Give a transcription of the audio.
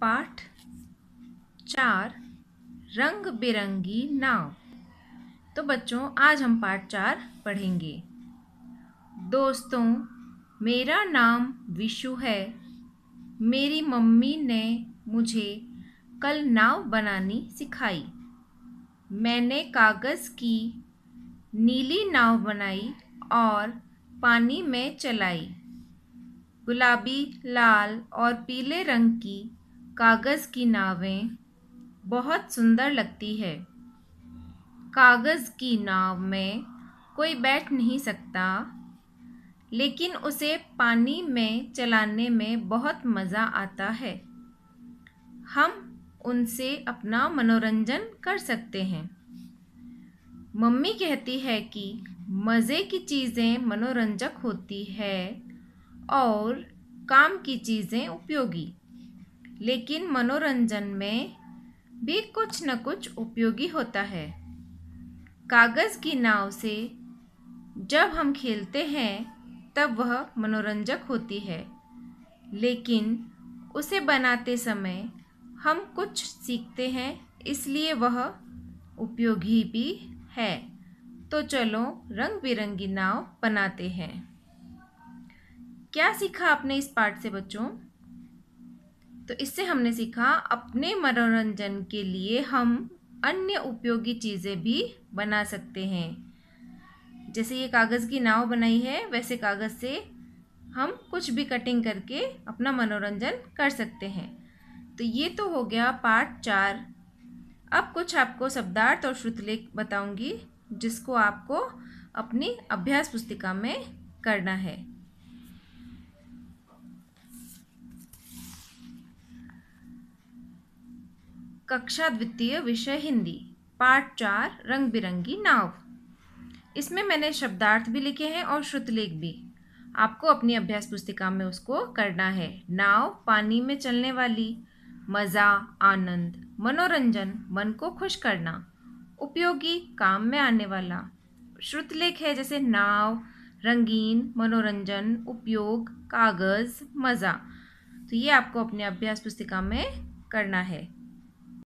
पाठ चार रंग बिरंगी नाव। तो बच्चों, आज हम पाठ चार पढ़ेंगे। दोस्तों, मेरा नाम विशु है। मेरी मम्मी ने मुझे कल नाव बनानी सिखाई। मैंने कागज़ की नीली नाव बनाई और पानी में चलाई। गुलाबी, लाल और पीले रंग की कागज़ की नावें बहुत सुंदर लगती है। कागज़ की नाव में कोई बैठ नहीं सकता, लेकिन उसे पानी में चलाने में बहुत मज़ा आता है। हम उनसे अपना मनोरंजन कर सकते हैं। मम्मी कहती है कि मज़े की चीज़ें मनोरंजक होती है और काम की चीज़ें उपयोगी। लेकिन मनोरंजन में भी कुछ न कुछ उपयोगी होता है। कागज़ की नाव से जब हम खेलते हैं, तब वह मनोरंजक होती है। लेकिन उसे बनाते समय हम कुछ सीखते हैं, इसलिए वह उपयोगी भी है। तो चलो रंग बिरंगी नाव बनाते हैं। क्या सीखा आपने इस पाठ से बच्चों? तो इससे हमने सीखा, अपने मनोरंजन के लिए हम अन्य उपयोगी चीज़ें भी बना सकते हैं। जैसे ये कागज़ की नाव बनाई है, वैसे कागज़ से हम कुछ भी कटिंग करके अपना मनोरंजन कर सकते हैं। तो ये तो हो गया पार्ट चार। अब कुछ आपको शब्दार्थ और श्रुतलेख बताऊँगी, जिसको आपको अपनी अभ्यास पुस्तिका में करना है। कक्षा द्वितीय विषय हिंदी पाठ चार रंग बिरंगी नाव। इसमें मैंने शब्दार्थ भी लिखे हैं और श्रुतलेख भी। आपको अपनी अभ्यास पुस्तिका में उसको करना है। नाव पानी में चलने वाली। मज़ा, आनंद, मनोरंजन, मन को खुश करना। उपयोगी काम में आने वाला। श्रुतलेख है जैसे नाव, रंगीन, मनोरंजन, उपयोग, कागज़, मज़ा। तो ये आपको अपने अभ्यास पुस्तिका में करना है।